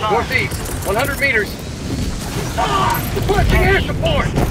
Northeast, 100 meters. Requesting air support!